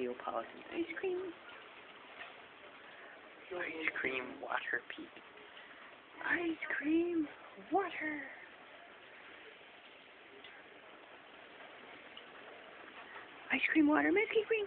Neapolitan ice cream. Ice cream water peak. Ice cream water. Ice cream water, Mickey Green.